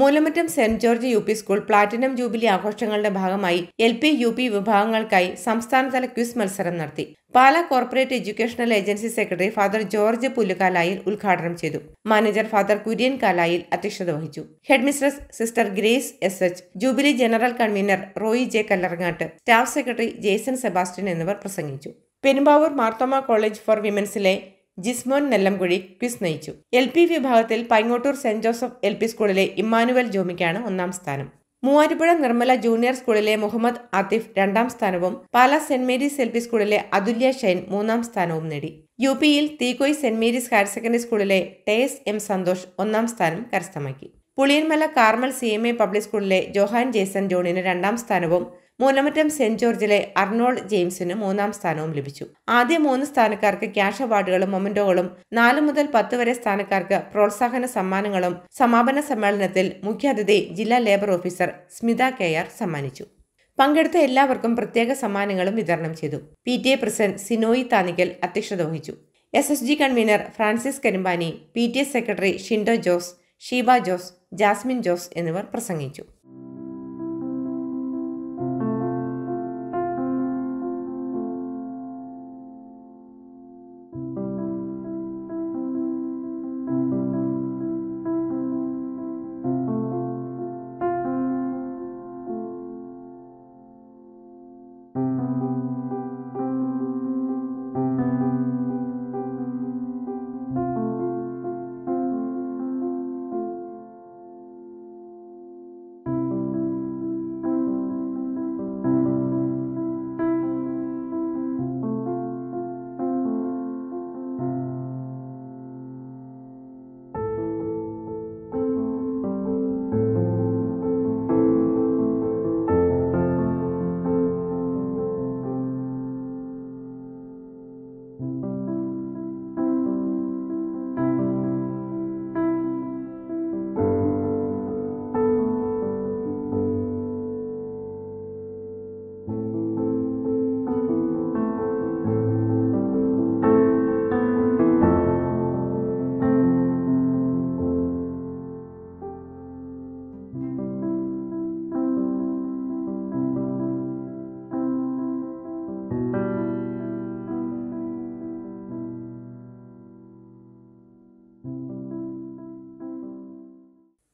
Moolamattom Saint George U P school platinum jubilee ആഘോഷങ്ങളുടെ ഭാഗമായി L P U P വിഭാഗങ്ങൾക്കായി സംസ്ഥാനതല ക്വിസ് മത്സരം നടത്തി. Pala corporate educational agency secretary Father George Pullukalayil ഉദ്ഘാടനം ചെയ്തു. മാനേജർ ഫാദർ കുര്യൻ കാലായിൽ അധ്യക്ഷത വഹിച്ചു. Headmistress Sister Grace S H jubilee general convener Roy J Kallarangat staff secretary Jason Sebastian എന്നിവർ പ്രസംഗിച്ചു. പെരുമ്പാവൂർ മാർത്തോമ കോളേജ് ഫോർ വിമൻസിലെ ജിസ്മോൻ നെല്ലംകുഴി ക്വിസ് നയിച്ചു. എൽ പി വിഭാഗത്തിൽ Paingottoor Saint Joseph L P സ്കൂളിലെ ഇമ്മാനുവൽ ജോമിക്കാണ് ഒന്നാം സ്ഥാനം. മൂവാറ്റുപുഴ നിർമ്മല ജൂനിയർ സ്കൂളിലെ മുഹമ്മദ് ആത്തിഫ് രണ്ടാം സ്ഥാനവും Pala saint Mary's L P സ്കൂളിലെ അതുല്യ ഷൈൻ മൂന്നാം സ്ഥാനവും നേടി. യു പിയിൽ Teekoy saint Mary's higher secondary സ്കൂളിലെ ടേസ് എം സന്തോഷ് ഒന്നാം സ്ഥാനം കരസ്ഥമാക്കി. Puliyanmala Carmel C M A public സ്കൂളിലെ ജോഹാൻ ജേസൺ ജോണിന് രണ്ടാം സ്ഥാനവും മൂലമറ്റം സെന്റ് ജോർജിലെ അർണോൾഡ് ജെയിംസിന് മൂന്നാം സ്ഥാനവും ലഭിച്ചു. ആദ്യ മൂന്ന് സ്ഥാനക്കാർക്ക് ക്യാഷ് അവാർഡുകളും മൊമെന്റോകളും നാല് മുതൽ പത്ത് വരെ സ്ഥാനക്കാർക്ക് പ്രോത്സാഹന സമ്മാനങ്ങളും സമാപന സമ്മേളനത്തിൽ മുഖ്യാതിഥി ജില്ലാ labour officer Smitha K R സമ്മാനിച്ചു. പങ്കെടുത്ത എല്ലാവർക്കും പ്രത്യേക സമ്മാനങ്ങളും വിതരണം ചെയ്തു. P T A president Sinoy Thanikkal അധ്യക്ഷത വഹിച്ചു. S S G convener Francis Karimpani P T S secretary Shindo Jose Sheeba Jose Jasmine Jose എന്നിവർ പ്രസംഗിച്ചു.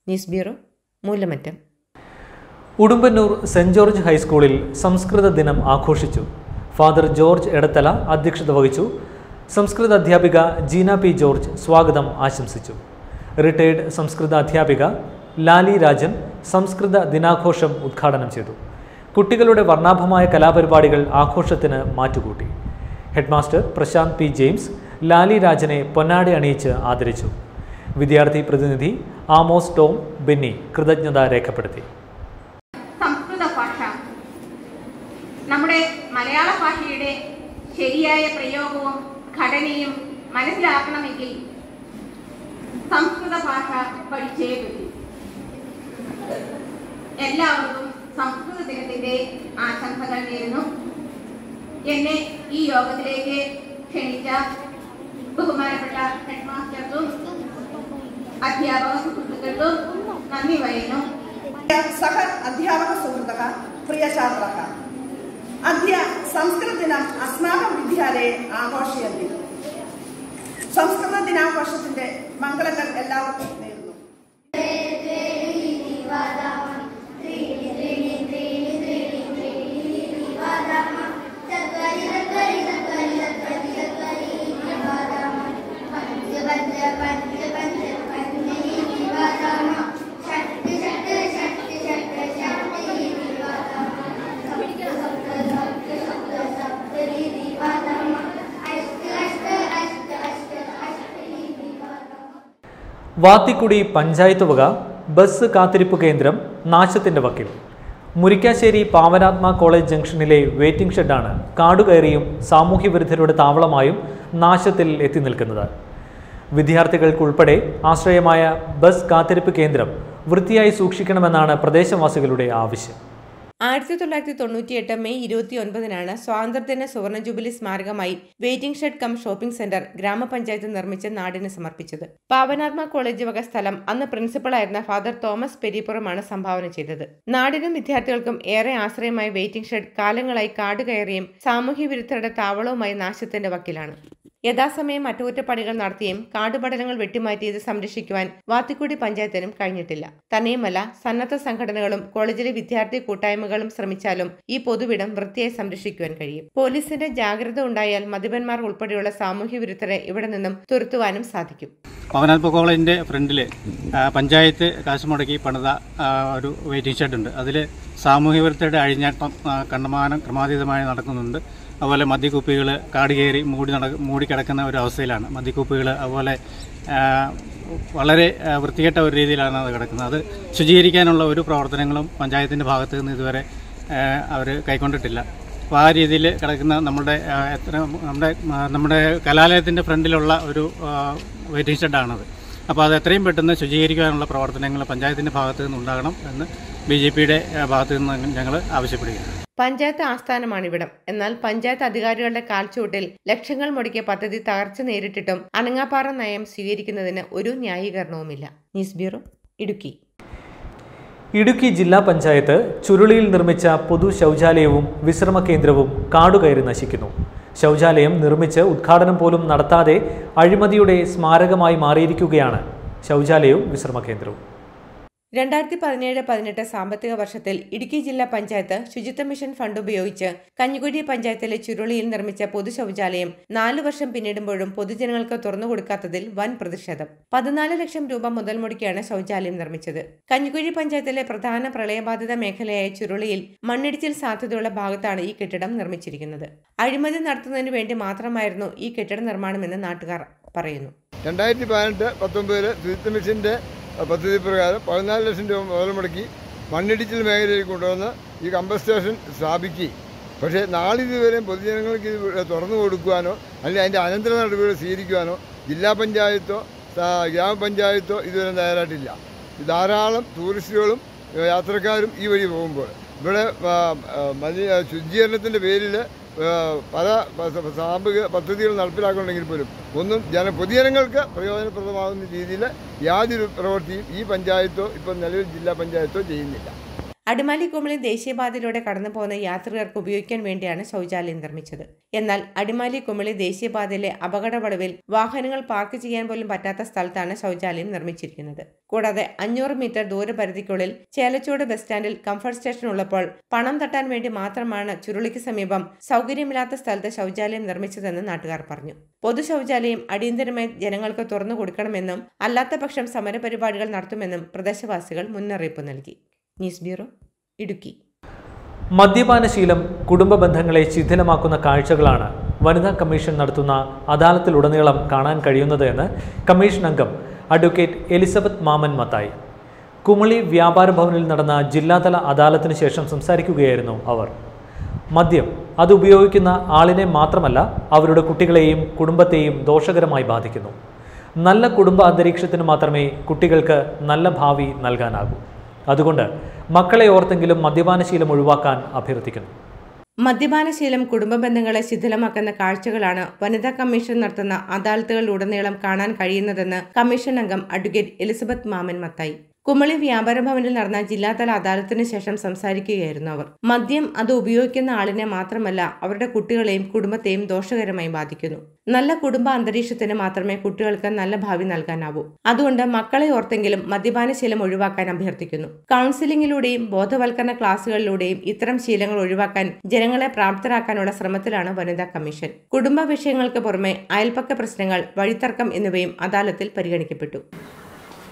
News bureau Moolamattom. Udumbannoor saint George ഹൈസ്കൂളിൽ സംസ്കൃത ദിനം ആഘോഷിച്ചു. ഫാദർ ജോർജ് എടത്തല അധ്യക്ഷത വഹിച്ചു. സംസ്കൃത അധ്യാപിക ജീന പി ജോർജ് സ്വാഗതം ആശംസിച്ചു. റിട്ടയേർഡ് സംസ്കൃത അധ്യാപിക ലാലി രാജൻ സംസ്കൃത ദിനാഘോഷം ഉദ്ഘാടനം ചെയ്തു. കുട്ടികളുടെ വർണാഭമായ കലാപരിപാടികൾ ആഘോഷത്തിന് മാറ്റുകൂട്ടി. Headmaster Prashanth P James Lali രാജനെ പൊന്നാടി അണിയിച്ച് ആദരിച്ചു. വിദ്യാർത്ഥി പ്രതിനിധി ആമോസ് ടോം ബെന്നി കൃതജ്ഞത രേഖപ്പെടുത്തി. സംസ്കൃത ഭാഷ. നമ്മുടെ മലയാള ഭാഷയുടെ ശരിയായ പ്രയോഗവും ഘടനയും മനസ്സിലാക്കണമെങ്കിൽ സംസ്കൃത ഭാഷ പഠിച്ചേ പറ്റൂ. എല്ലാവർക്കും സംസ്കൃത ദിനത്തിന്റെ ആശംസകൾ നേരുന്നു. എന്നെ ഈ യോഗത്തിലേക്ക് ക്ഷണിച്ച ബഹുമാനപ്പെട്ട ഹെഡ് മാസ്റ്റർക്കും അധ്യാപക സുഹൃത്തുക്കൾക്കും നന്ദി പറയുന്നു. സഹ അധ്യാപക സുഹൃത്തുക്ക പ്രിയ ഛാത്രക അദ്യ സംസ്കൃതദിന അസ്മാകം വിദ്യാലയെ ആഘോഷയന്തി. സംസ്കൃത ദിനാഘോഷത്തിന്റെ മംഗളങ്ങൾ എല്ലാവർക്കും നേരുന്നു. വാത്തിക്കുടി പഞ്ചായത്ത് വക ബസ് കാത്തിരിപ്പ് കേന്ദ്രം നാശത്തിന്റെ വക്കിൽ. മുരിക്കാശ്ശേരി പാവനാത്മ കോളേജ് ജംഗ്ഷനിലെ വെയിറ്റിംഗ് ഷെഡാണ് കാടുകയറിയും സാമൂഹ്യവിരുദ്ധരുടെ താവളമായും നാശത്തിൽ എത്തി നിൽക്കുന്നത്. വിദ്യാർത്ഥികൾക്കുൾപ്പെടെ ആശ്രയമായ ബസ് കാത്തിരിപ്പ് കേന്ദ്രം വൃത്തിയായി സൂക്ഷിക്കണമെന്നാണ് പ്രദേശവാസികളുടെ ആവശ്യം. ആയിരത്തി തൊള്ളായിരത്തി തൊണ്ണൂറ്റിയെട്ട് മെയ് ഇരുപത്തി ഒൻപതിനാണ് സ്വാതന്ത്ര്യദിന സുവർണ jubilee സ്മാരകമായി waiting shed cum shopping centre ഗ്രാമപഞ്ചായത്ത് നിർമ്മിച്ച് നാടിന് സമർപ്പിച്ചത്. പാവനാത്മ കോളേജ് വക സ്ഥലം അന്ന് പ്രിൻസിപ്പളായിരുന്ന ഫാദർ തോമസ് പെരിപ്പുറമാണ് സംഭാവന ചെയ്തത്. നാടിനും വിദ്യാർത്ഥികൾക്കും ഏറെ ആശ്രയമായ വെയിറ്റിംഗ് ഷെഡ് കാലങ്ങളായി കാട് കയറിയും സാമൂഹ്യ വിരുദ്ധരുടെ താവളവുമായി നാശത്തിന്റെ വക്കിലാണ്. യഥാസമയം അറ്റകുറ്റപ്പണികൾ നടത്തിയും കാടുപടലങ്ങൾ വെട്ടിമാറ്റിയത് സംരക്ഷിക്കുവാൻ വാത്തിക്കുടി പഞ്ചായത്തിനും കഴിഞ്ഞിട്ടില്ല. തന്നെയുമല്ല സന്നദ്ധ സംഘടനകളും കോളേജിലെ വിദ്യാർത്ഥി കൂട്ടായ്മകളും ശ്രമിച്ചാലും ഈ പൊതുവിടം വൃത്തിയായി സംരക്ഷിക്കുവാൻ കഴിയും. പോലീസിന്റെ ജാഗ്രത ഉണ്ടായാൽ മദ്യപന്മാർ ഉൾപ്പെടെയുള്ള സാമൂഹ്യ വിരുദ്ധരെ ഇവിടെ നിന്നും തുരത്തുവാനും സാധിക്കും. പവനാത്മ കോളേജിന്റെ ഫ്രണ്ടിൽ പഞ്ചായത്ത് കാശ് മുടക്കി പണിത ഒരു വെയിറ്റിംഗ് ഷെഡ് ഉണ്ട്. അതിൽ സാമൂഹ്യ വിരുദ്ധരുടെ അഴിഞ്ഞാട്ടം കണ്ടമാനം ക്രമാതീതമായി നടക്കുന്നുണ്ട്. അതുപോലെ മദ്യക്കുപ്പികൾ കാട് കയറി മൂടി നട മൂടിക്കിടക്കുന്ന ഒരു അവസ്ഥയിലാണ്. മദ്യക്കുപ്പികൾ അതുപോലെ വളരെ വൃത്തികെട്ട ഒരു രീതിയിലാണ് അത് കിടക്കുന്നത്. അത് ശുചീകരിക്കാനുള്ള ഒരു പ്രവർത്തനങ്ങളും പഞ്ചായത്തിന്റെ ഭാഗത്തു നിന്ന് ഇതുവരെ അവർ കൈക്കൊണ്ടിട്ടില്ല. അപ്പോൾ ആ രീതിയിൽ കിടക്കുന്ന നമ്മുടെ എത്ര നമ്മുടെ നമ്മുടെ കലാലയത്തിന്റെ ഫ്രണ്ടിലുള്ള ഒരു വെയിറ്റിംഗ് ഷെഡാണത്. അപ്പോൾ അത് എത്രയും പെട്ടെന്ന് ശുചീകരിക്കാനുള്ള പ്രവർത്തനങ്ങൾ പഞ്ചായത്തിന്റെ ഭാഗത്തു നിന്നുണ്ടാകണം എന്ന് ബി ജെ പിയുടെ ഭാഗത്തു നിന്ന് ഞങ്ങൾ ആവശ്യപ്പെടുകയാണ്. പഞ്ചായത്ത് ആസ്ഥാനമാണ് ഇവിടം എന്നാൽ പഞ്ചായത്ത് അധികാരികളുടെ കാൽച്ചുവട്ടിൽ ലക്ഷങ്ങൾ മുടക്കിയ പദ്ധതി തകർച്ച നേരിട്ടിട്ടും അനങ്ങാപ്പാറ നയം സ്വീകരിക്കുന്നതിന് ഒരു ന്യായീകരണവുമില്ല. News bureau Idukki. ഇടുക്കി ജില്ലാ പഞ്ചായത്ത് ചുരുളിയിൽ നിർമ്മിച്ച പൊതു ശൗചാലയവും വിശ്രമ കേന്ദ്രവും കാടുകയറി നശിക്കുന്നു. ശൗചാലയം നിർമ്മിച്ച് ഉദ്ഘാടനം പോലും നടത്താതെ അഴിമതിയുടെ സ്മാരകമായി മാറിയിരിക്കുകയാണ് ശൗചാലയവും വിശ്രമ കേന്ദ്രവും. രണ്ടായിരത്തി പതിനേഴ് പതിനെട്ട് സാമ്പത്തിക വർഷത്തിൽ ഇടുക്കി ജില്ലാ പഞ്ചായത്ത് ശുചിത്വ മിഷൻ ഫണ്ട് ഉപയോഗിച്ച് കഞ്ഞിക്കുഴി പഞ്ചായത്തിലെ ചുരുളിയിൽ നിർമ്മിച്ച പൊതു ശൗചാലയം നാലു വർഷം പിന്നിടുമ്പോഴും പൊതുജനങ്ങൾക്ക് തുറന്നു കൊടുക്കാത്തതിൽ വൻ പ്രതിഷേധം. പതിനാല് ലക്ഷം രൂപ മുതൽ മുടക്കിയാണ് ശൗചാലയം നിർമ്മിച്ചത്. കഞ്ഞിക്കുഴി പഞ്ചായത്തിലെ പ്രധാന പ്രളയബാധിത മേഖലയായ ചുരുളിയിൽ മണ്ണിടിച്ചിൽ സാധ്യതയുള്ള ഭാഗത്താണ് ഈ കെട്ടിടം നിർമ്മിച്ചിരിക്കുന്നത്. അഴിമതി നടത്തുന്നതിനു വേണ്ടി മാത്രമായിരുന്നു ഈ കെട്ടിട നിർമ്മാണമെന്ന് നാട്ടുകാർ പറയുന്നു. രണ്ടായിരത്തി പതിനെട്ട് പത്തൊമ്പതിൽ ശുചിത്വ മിഷന്റെ പദ്ധതി പ്രകാരം പതിനാല് ലക്ഷം രൂപ മുതൽ മുടക്കി മണ്ണിടിച്ചിൽ മേഖലയിൽ കൊണ്ടുവന്ന് ഈ കമ്പസ് സ്റ്റേഷൻ സ്ഥാപിക്കുകയും പക്ഷേ നാളിതുവരെയും പൊതുജനങ്ങൾക്ക് ഇത് തുറന്നു കൊടുക്കുവാനോ അല്ലെങ്കിൽ അതിന്റെ അനന്തര നടപടികൾ സ്വീകരിക്കുവാനോ ജില്ലാ പഞ്ചായത്തോ ഗ്രാമപഞ്ചായത്തോ ഇതുവരെ തയ്യാറായിട്ടില്ല. ധാരാളം ടൂറിസ്റ്റുകളും യാത്രക്കാരും ഈ വഴി പോകുമ്പോൾ. ഇവിടെ ആ, ആ, മലി ശുചീകരണത്തിന്റെ പേരിൽ പല സാമ്പിക പദ്ധതികൾ നടപ്പിലാക്കുന്നുണ്ടെങ്കിൽ പോലും ഒന്നും ജന പൊതുജനങ്ങൾക്ക് പ്രയോജനപ്രദമാകുന്ന രീതിയിൽ യാതൊരു പ്രവൃത്തിയും ഈ പഞ്ചായത്തോ ഇപ്പം നിലവിൽ ജില്ലാ പഞ്ചായത്തോ ചെയ്യുന്നില്ല. അടിമാലി കുമളി ദേശീയപാതയിലൂടെ കടന്നു പോകുന്ന യാത്രികർക്ക് ഉപയോഗിക്കാൻ വേണ്ടിയാണ് ശൗചാലയം നിർമ്മിച്ചത്. എന്നാൽ അടിമാലി കുമളി ദേശീയപാതയിലെ അപകട വളവിൽ വാഹനങ്ങൾ പാർക്ക് ചെയ്യാൻ പോലും പറ്റാത്ത സ്ഥലത്താണ് ശൗചാലയം നിർമ്മിച്ചിരിക്കുന്നത്. കൂടാതെ അഞ്ഞൂറ് മീറ്റർ ദൂരപരിധിക്കുള്ളിൽ ചേലച്ചോട് ബസ് സ്റ്റാൻഡിൽ കംഫർട്ട് സ്റ്റേഷൻ ഉള്ളപ്പോൾ പണം തട്ടാൻ വേണ്ടി മാത്രമാണ് ചുരുളിക്ക് സമീപം സൗകര്യമില്ലാത്ത സ്ഥലത്ത് ശൗചാലയം നിർമ്മിച്ചതെന്ന് നാട്ടുകാർ പറഞ്ഞു. പൊതു ശൗചാലയം അടിയന്തരമായി ജനങ്ങൾക്ക് തുറന്നു കൊടുക്കണമെന്നും അല്ലാത്ത പക്ഷം സമരപരിപാടികൾ നടത്തുമെന്നും പ്രദേശവാസികൾ മുന്നറിയിപ്പ് നൽകി. News bureau Idukki. മദ്യപാനശീലം കുടുംബ ബന്ധങ്ങളെ ശിഥിലമാക്കുന്ന കാഴ്ചകളാണ് വനിതാ കമ്മീഷൻ നടത്തുന്ന അദാലത്തിലുടനീളം കാണാൻ കഴിയുന്നത് എന്ന് കമ്മീഷൻ അംഗം അഡ്വക്കേറ്റ് എലിസബത്ത് മാമൻ മത്തായി. കുമളി വ്യാപാര ഭവനിൽ നടന്ന ജില്ലാതല അദാലത്തിന് ശേഷം സംസാരിക്കുകയായിരുന്നു അവർ. മദ്യം അത് ഉപയോഗിക്കുന്ന ആളിനെ മാത്രമല്ല അവരുടെ കുട്ടികളെയും കുടുംബത്തെയും ദോഷകരമായി ബാധിക്കുന്നു. നല്ല കുടുംബ അന്തരീക്ഷത്തിന് മാത്രമേ കുട്ടികൾക്ക് നല്ല ഭാവി നൽകാനാകൂ. അതുകൊണ്ട് മക്കളെ ഓർത്തെങ്കിലും മദ്യപാനശീലം ഒഴിവാക്കാൻ അഭ്യർത്ഥിക്കുന്നു. മദ്യപാനശീലം കുടുംബ ബന്ധങ്ങളെ ശിഥിലമാക്കുന്ന കാഴ്ചകളാണ് വനിതാ കമ്മീഷൻ നടത്തുന്ന അദാലത്തുകളിലുടനീളം കാണാൻ കഴിയുന്നതെന്ന് കമ്മീഷൻ അംഗം അഡ്വക്കേറ്റ് എലിസബത്ത് മാമൻ മത്തായി. കുമളി വ്യാപാര ഭവനിൽ നടന്ന ജില്ലാതല അദാലത്തിന് ശേഷം സംസാരിക്കുകയായിരുന്നു അവർ. മദ്യം അത് ഉപയോഗിക്കുന്ന ആളിനെ മാത്രമല്ല അവരുടെ കുട്ടികളെയും കുടുംബത്തെയും ദോഷകരമായി ബാധിക്കുന്നു. നല്ല കുടുംബ അന്തരീക്ഷത്തിന് മാത്രമേ കുട്ടികൾക്ക് നല്ല ഭാവി നൽകാനാവൂ. അതുകൊണ്ട് മക്കളെ ഓർത്തെങ്കിലും മദ്യപാനശീലം ഒഴിവാക്കാൻ അഭ്യർത്ഥിക്കുന്നു. കൗൺസിലിംഗിലൂടെയും ബോധവൽക്കരണ ക്ലാസുകളിലൂടെയും ഇത്തരം ശീലങ്ങൾ ഒഴിവാക്കാൻ ജനങ്ങളെ പ്രാപ്തരാക്കാനുള്ള ശ്രമത്തിലാണ് വനിതാ കമ്മീഷൻ. കുടുംബ വിഷയങ്ങൾക്ക് പുറമെ അയൽപ്പക്ക പ്രശ്നങ്ങൾ വഴിത്തർക്കം എന്നിവയും അദാലത്തിൽ പരിഗണിക്കപ്പെട്ടു.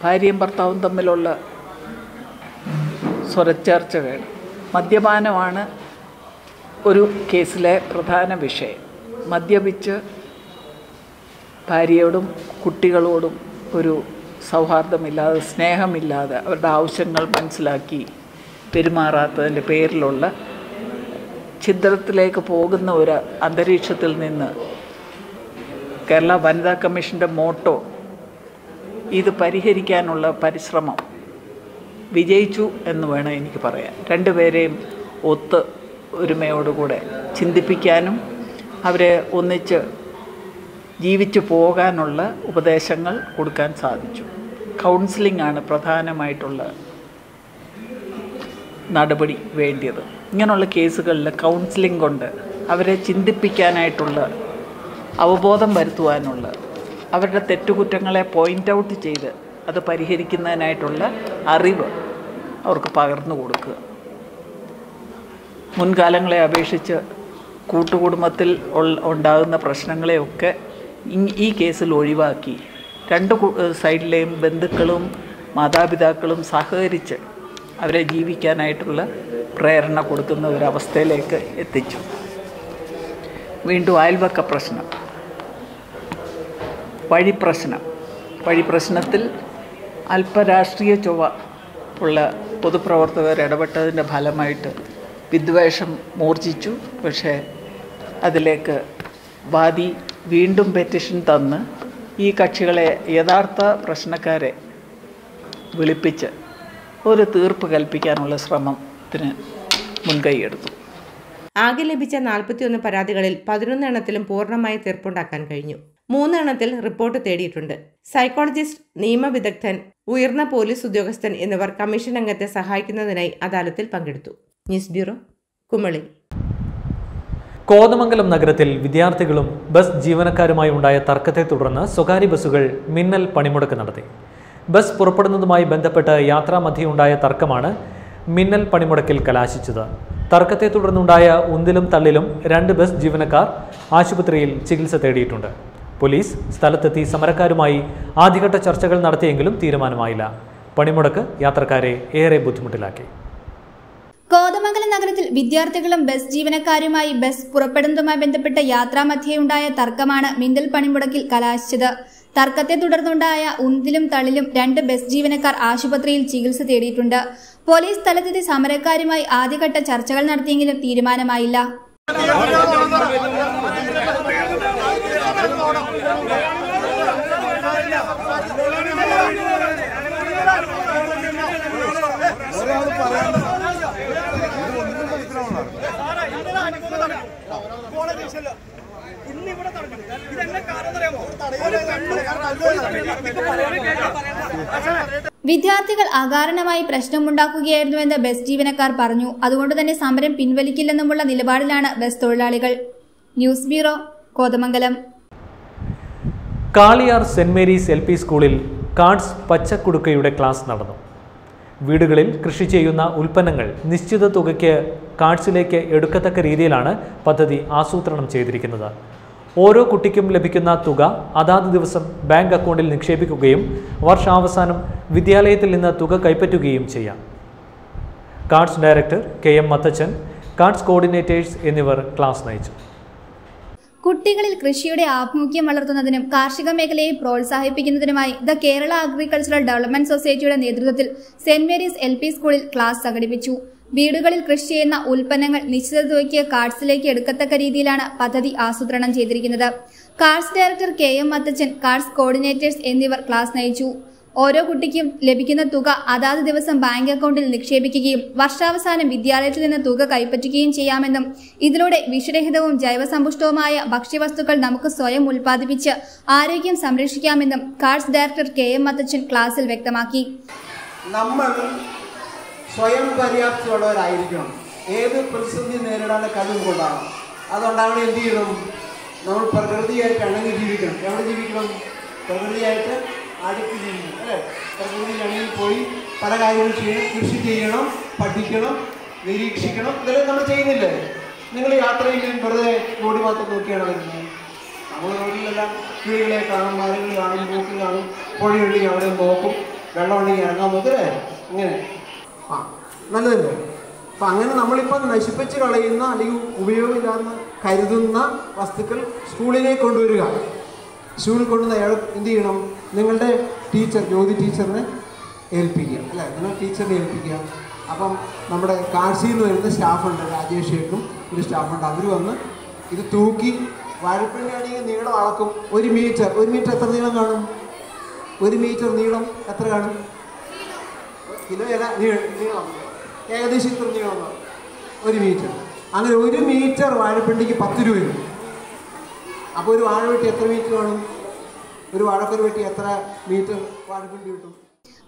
ഭാര്യയും ഭർത്താവും തമ്മിലുള്ള സ്വരച്ചേർച്ചകൾ മദ്യപാനമാണ് ഒരു കേസിലെ പ്രധാന വിഷയം. മദ്യപിച്ച് ഭാര്യയോടും കുട്ടികളോടും ഒരു സൗഹാർദ്ദമില്ലാതെ സ്നേഹമില്ലാതെ അവരുടെ ആവശ്യങ്ങൾ മനസ്സിലാക്കി പെരുമാറാത്തതിന്റെ പേരിലുള്ള ഛിദ്രത്തിലേക്ക് പോകുന്ന ഒരു അന്തരീക്ഷത്തിൽ നിന്ന് കേരള വനിതാ കമ്മീഷന്റെ മോട്ടോ ഇത് പരിഹരിക്കാനുള്ള പരിശ്രമം. വിജയിച്ചു എന്ന് വേണം എനിക്ക് പറയാൻ. രണ്ടുപേരെയും ഒത്ത് ഒരുമയോടുകൂടെ ചിന്തിപ്പിക്കാനും അവരെ ഒന്നിച്ച് ജീവിച്ചു പോകാനുള്ള ഉപദേശങ്ങൾ കൊടുക്കാൻ സാധിച്ചു. കൗൺസിലിംഗ് ആണ് പ്രധാനമായിട്ടുള്ള നടപടി വേണ്ടിയത്. ഇങ്ങനെയുള്ള കേസുകളിൽ കൗൺസിലിംഗ് കൊണ്ട് അവരെ ചിന്തിപ്പിക്കാനായിട്ടുള്ള അവബോധം വരുത്തുവാനുള്ള അവരുടെ തെറ്റുകുറ്റങ്ങളെ പോയിന്റ് ഔട്ട് ചെയ്ത് അത് പരിഹരിക്കുന്നതിനായിട്ടുള്ള അറിവ് അവർക്ക് പകർന്നു കൊടുക്കുക. മുൻകാലങ്ങളെ അപേക്ഷിച്ച് കൂട്ടുകുടുംബത്തിൽ ഉണ്ടാകുന്ന പ്രശ്നങ്ങളെയൊക്കെ ഈ കേസിൽ ഒഴിവാക്കി. രണ്ട് സൈഡിലെയും ബന്ധുക്കളും മാതാപിതാക്കളും സഹകരിച്ച് അവരെ ജീവിക്കാനായിട്ടുള്ള പ്രേരണ കൊടുക്കുന്ന ഒരവസ്ഥയിലേക്ക് എത്തിച്ചു. വീണ്ടും അയൽവക്ക പ്രശ്നം. വഴി വഴിപ്രശ്നത്തിൽ വഴി പ്രശ്നത്തിൽ അല്പരാഷ്ട്രീയ ചൊവ്വ ഉള്ള പൊതുപ്രവർത്തകർ ഇടപെട്ടതിന്റെ ഫലമായിട്ട് വിദ്വേഷം മൂർജിച്ചു പക്ഷേ അതിലേക്ക് വാദി വീണ്ടും പെറ്റിഷൻ തന്ന് ഈ കക്ഷികളെ യഥാർത്ഥ പ്രശ്നക്കാരെ വിളിപ്പിച്ച് ഒരു തീർപ്പ് കൽപ്പിക്കാനുള്ള ശ്രമത്തിന് മുൻകൈയെടുത്തു. ആകെ ലഭിച്ച നാൽപ്പത്തിയൊന്ന് പരാതികളിൽ പതിനൊന്ന് എണ്ണത്തിലും പൂർണമായി തീർപ്പുണ്ടാക്കാൻ കഴിഞ്ഞു. മൂന്നെണ്ണത്തിൽ റിപ്പോർട്ട് തേടിയിട്ടുണ്ട്. സൈക്കോളജിസ്റ്റ് നിയമവിദഗ്ധൻ ഉയർന്ന പോലീസ് ഉദ്യോഗസ്ഥൻ എന്നിവർ കമ്മീഷൻ അംഗത്തെ സഹായിക്കുന്നതിനായി അദാലത്തിൽ പങ്കെടുത്തു. News bureau Kumily. കോതമംഗലം നഗരത്തിൽ വിദ്യാർത്ഥികളും ബസ് ജീവനക്കാരുമായി ഉണ്ടായ തർക്കത്തെ തുടർന്ന് സ്വകാര്യ ബസ്സുകൾ മിന്നൽ പണിമുടക്ക് നടത്തി. ബസ് പുറപ്പെടുന്നതുമായി ബന്ധപ്പെട്ട് യാത്രാമധ്യയുണ്ടായ തർക്കമാണ് മിന്നൽ പണിമുടക്കിൽ കലാശിച്ചത്. തർക്കത്തെ തുടർന്നുണ്ടായ ഉന്തിലും തള്ളിലും രണ്ട് ബസ് ജീവനക്കാർ ആശുപത്രിയിൽ ചികിത്സ തേടിയിട്ടുണ്ട്. പോലീസ് സ്ഥലത്തെത്തി സമരക്കാരുമായി ആദ്യഘട്ട ചർച്ചകൾ നടത്തിയെങ്കിലും തീരുമാനമായില്ല. പണിമുടക്ക് യാത്രക്കാരെ ഏറെ ബുദ്ധിമുട്ടിലാക്കി. കോതമംഗലം നഗരത്തിൽ വിദ്യാർത്ഥികളും ബസ് ജീവനക്കാരുമായി ബസ് പുറപ്പെടുന്നതുമായി ബന്ധപ്പെട്ട യാത്രാമധ്യയുണ്ടായ തർക്കമാണ് മിന്നൽ പണിമുടക്കിൽ കലാശിച്ചത്. തർക്കത്തെ തുടർന്നുണ്ടായ ഉന്തിലും തളിലും രണ്ട് ബസ് ജീവനക്കാർ ആശുപത്രിയിൽ ചികിത്സ തേടിയിട്ടുണ്ട്. പോലീസ് സ്ഥലത്തെത്തി സമരക്കാരുമായി ആദ്യഘട്ട ചർച്ചകൾ നടത്തിയെങ്കിലും തീരുമാനമായില്ല. വിദ്യാർത്ഥികൾ അകാരണമായി പ്രശ്നമുണ്ടാക്കുകയായിരുന്നുവെന്ന് ബസ് ജീവനക്കാർ പറഞ്ഞു. അതുകൊണ്ട് തന്നെ സമരം പിൻവലിക്കില്ലെന്നുമുള്ള നിലപാടിലാണ് ബസ് തൊഴിലാളികൾ. News bureau Kothamangalam. Kaliyar saint Mary's L P സ്കൂളിൽ കാർഡ്സ് പച്ചക്കുടുക്കയുടെ ക്ലാസ് നടന്നു. വീടുകളിൽ കൃഷി ചെയ്യുന്ന ഉൽപ്പന്നങ്ങൾ നിശ്ചിത തുകയ്ക്ക് കാർഡ്സിലേക്ക് എടുക്കത്തക്ക രീതിയിലാണ് പദ്ധതി ആസൂത്രണം ചെയ്തിരിക്കുന്നത്. ഓരോ കുട്ടിക്കും ലഭിക്കുന്ന തുക അതാത് ദിവസം ബാങ്ക് അക്കൗണ്ടിൽ നിക്ഷേപിക്കുകയും വർഷാവസാനം വിദ്യാലയത്തിൽ നിന്ന് തുക കൈപ്പറ്റുകയും ചെയ്യാം. Cards director K M Mathachan cards coordinators എന്നിവർ ക്ലാസ് നയിച്ചു. കുട്ടികളിൽ കൃഷിയുടെ ആഭിമുഖ്യം വളർത്തുന്നതിനും കാർഷിക മേഖലയെ പ്രോത്സാഹിപ്പിക്കുന്നതിനുമായി ദ കേരള അഗ്രികൾച്ചറൽ ഡെവലപ്മെന്റ് സൊസൈറ്റിയുടെ നേതൃത്വത്തിൽ സെന്റ് മേരീസ് എൽ സ്കൂളിൽ ക്ലാസ് സംഘടിപ്പിച്ചു. വീടുകളിൽ കൃഷി ചെയ്യുന്ന ഉൽപ്പന്നങ്ങൾ നിശ്ചിത തുകയ്ക്ക് കാർഡ്സിലേക്ക് എടുക്കത്തക്ക രീതിയിലാണ് പദ്ധതി ആസൂത്രണം ചെയ്തിരിക്കുന്നത്. Cards director K M Athachan cards coordinators എന്നിവർ ക്ലാസ് നയിച്ചു. ഓരോ കുട്ടിക്കും ലഭിക്കുന്ന തുക അതാത് ദിവസം ബാങ്ക് അക്കൗണ്ടിൽ നിക്ഷേപിക്കുകയും വർഷാവസാനം വിദ്യാലയത്തിൽ നിന്ന് തുക കൈപ്പറ്റുകയും ചെയ്യാമെന്നും ഇതിലൂടെ വിഷരഹിതവും ജൈവസമ്പുഷ്ടവുമായ ഭക്ഷ്യവസ്തുക്കൾ നമുക്ക് സ്വയം ഉൽപ്പാദിപ്പിച്ച് ആരോഗ്യം സംരക്ഷിക്കാമെന്നും cards director K M Mathachan ക്ലാസിൽ വ്യക്തമാക്കി. നമ്മൾ സ്വയം പര്യാപ്തമുള്ളവരായിരിക്കണം. ഏത് പ്രതിസന്ധി നേരിടാനുള്ള കഴിവ് കൊണ്ടാണ്. അതുകൊണ്ടാണ് എന്ത് ചെയ്യണം? നമ്മൾ പ്രകൃതിയായിട്ട് അണങ്ങി ജീവിക്കണം. എവിടെ ജീവിക്കണം? പ്രകൃതിയായിട്ട് അടുത്ത് ജീവിക്കണം അല്ലേ? പ്രകൃതി ഇണങ്ങി പോയി പല കാര്യങ്ങൾ ചെയ്യണം. കൃഷി ചെയ്യണം പഠിക്കണം നിരീക്ഷിക്കണം. ഇതെല്ലാം നമ്മൾ ചെയ്യുന്നില്ലേ? നിങ്ങൾ യാത്രയിൽ വെറുതെ ബോഡി മാത്രം നോക്കിയാണ് വരുന്നത്. നമ്മൾ റോഡിലെല്ലാം കിളികളെ കാണും മരങ്ങൾ കാണും പൂക്കൾ കാണും പുഴയുണ്ടെങ്കിൽ അവിടെ നോക്കും. വെള്ളം ഉണ്ടെങ്കിൽ ഇറങ്ങാൻ നോക്കല്ലേ ഇങ്ങനെ. ആ നല്ലതല്ലേ? അപ്പം അങ്ങനെ നമ്മളിപ്പം നശിപ്പിച്ച് കളയുന്ന അല്ലെങ്കിൽ ഉപയോഗമില്ലാന്ന് കരുതുന്ന വസ്തുക്കൾ സ്കൂളിലേക്ക് കൊണ്ടുവരിക. സ്കൂളിൽ കൊണ്ടുവന്ന അയാൾ എന്ത് ചെയ്യണം? നിങ്ങളുടെ ടീച്ചർ ജ്യോതി ടീച്ചറിനെ ഏൽപ്പിക്കുക. അല്ലേ? നിങ്ങൾ ടീച്ചറിനെ ഏൽപ്പിക്കുക. അപ്പം നമ്മുടെ കാഴ്ചയിൽ നിന്ന് വരുന്ന സ്റ്റാഫുണ്ട് രാജേഷ് ഷേഖും ഒരു സ്റ്റാഫുണ്ട് അവർ വന്ന് ഇത് തൂക്കി വാഴപ്പിള്ളിയാണെങ്കിൽ നീളം അളക്കും. ഒരു മീറ്റർ ഒരു മീറ്റർ എത്ര നീളം കാണും? ഒരു മീറ്റർ നീളം എത്ര കാണും? കിലോ അല്ല നീളം. ഏകദേശം ഇത്ര നീളം. ഒരു മീറ്റർ. അങ്ങനെ ഒരു മീറ്റർ വാഴപ്പിണ്ടിക്ക് പത്ത് രൂപ വരും. അപ്പോൾ ഒരു വാഴ വെട്ടി എത്ര മീറ്റർ കാണും? ഒരു വാഴക്കൊരു വെട്ടി എത്ര മീറ്റർ വാഴപ്പിണ്ടി കിട്ടും?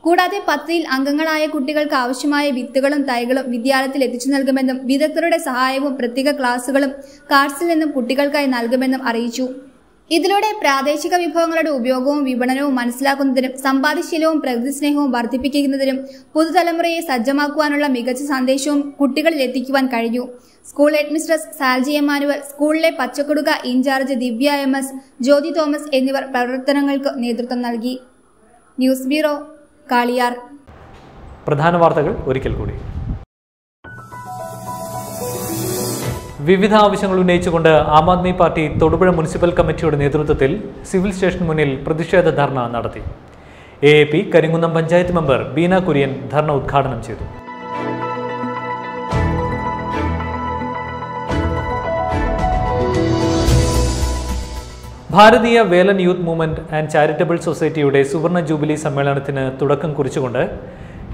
കൂടാതെ പദ്ധതിയിൽ അംഗങ്ങളായ കുട്ടികൾക്ക് ആവശ്യമായ വിത്തുകളും തൈകളും വിദ്യാലയത്തിൽ എത്തിച്ചു നൽകുമെന്നും വിദഗ്ധരുടെ സഹായവും പ്രത്യേക ക്ലാസുകളും കാർസിൽ നിന്നും കുട്ടികൾക്കായി നൽകുമെന്നും അറിയിച്ചു. ഇതിലൂടെ പ്രാദേശിക വിഭവങ്ങളുടെ ഉപയോഗവും വിപണനവും മനസ്സിലാക്കുന്നതിനും സമ്പാദ്യശീലവും പ്രകൃതി സ്നേഹവും വർദ്ധിപ്പിക്കുന്നതിനും പുതുതലമുറയെ സജ്ജമാക്കുവാനുള്ള മികച്ച സന്ദേശവും കുട്ടികളിൽ എത്തിക്കുവാൻ കഴിഞ്ഞു. സ്കൂൾ ഹെഡ്മിസ്ട്രസ് സാൽജി എമാനുവൽ സ്കൂളിലെ പച്ചക്കുടുക in charge Divya M S Jyothi Thomas എന്നിവർ പ്രവർത്തനങ്ങൾക്ക് നേതൃത്വം നൽകി. News bureau Kaliyar. പ്രധാന വാർത്തകൾ ഒരിക്കൽ കൂടി. വിവിധ ആവശ്യങ്ങൾ ഉന്നയിച്ചുകൊണ്ട് ആം ആദ്മി പാർട്ടി തൊടുപുഴ മുനിസിപ്പൽ കമ്മിറ്റിയുടെ നേതൃത്വത്തിൽ സിവിൽ സ്റ്റേഷൻ മുന്നിൽ പ്രതിഷേധ ധർണ നടത്തി. A A P Karinkunnam panchayat member Beena Kurian ധർണ ഉദ്ഘാടനം ചെയ്തു. Bharatiya Velan youth movement and charitable സൊസൈറ്റിയുടെ സുവർണ ജൂബിലി സമ്മേളനത്തിന് തുടക്കം കുറിച്ചുകൊണ്ട്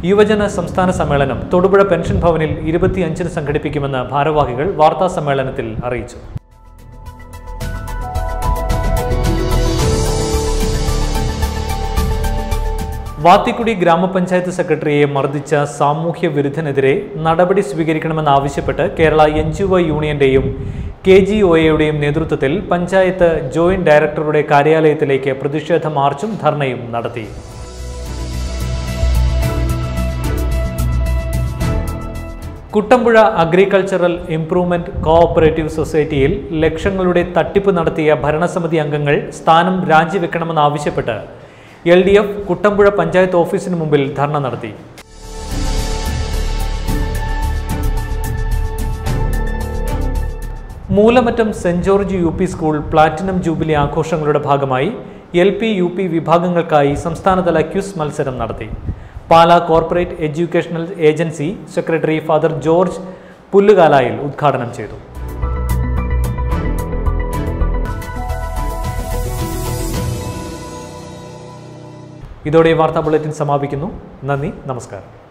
യുവജന സംസ്ഥാന സമ്മേളനം തൊടുപുഴ പെൻഷൻ ഭവനിൽ ഇരുപത്തിയഞ്ചിന് സംഘടിപ്പിക്കുമെന്ന് ഭാരവാഹികൾ വാർത്താ സമ്മേളനത്തിൽ അറിയിച്ചു. വാത്തിക്കുടി ഗ്രാമപഞ്ചായത്ത് സെക്രട്ടറിയെ മർദ്ദിച്ച സാമൂഹ്യ വിരുദ്ധനെതിരെ നടപടി സ്വീകരിക്കണമെന്നാവശ്യപ്പെട്ട് കേരള എൻ ജി ഒ യൂണിയന്റെയും കെ ജി ഒ എയുടെയും നേതൃത്വത്തിൽ പഞ്ചായത്ത് ജോയിന്റ് ഡയറക്ടറുടെ കാര്യാലയത്തിലേക്ക് പ്രതിഷേധ മാർച്ചും ധർണയും നടത്തി. കുട്ടമ്പുഴ അഗ്രികൾച്ചറൽ ഇംപ്രൂവ്മെന്റ് കോഓപ്പറേറ്റീവ് സൊസൈറ്റിയിൽ ലക്ഷങ്ങളുടെ തട്ടിപ്പ് നടത്തിയ ഭരണസമിതി അംഗങ്ങൾ സ്ഥാനം രാജിവെക്കണമെന്നാവശ്യപ്പെട്ട് L D F Kuttampuzha panchayat ഓഫീസിന് മുമ്പിൽ ധർണ നടത്തി. Moolamattom saint George U P school platinum jubilee ആഘോഷങ്ങളുടെ ഭാഗമായി എൽ പി യു പി വിഭാഗങ്ങൾക്കായി സംസ്ഥാനതല ക്യുസ് മത്സരം നടത്തി. Pala corporate educational agency secretary father George Pullukalayil ഉദ്ഘാടനം ചെയ്തു. ഇതോടെ വാർത്താ ബുള്ളറ്റിൻ സമാപിക്കുന്നു. നന്ദി നമസ്കാരം.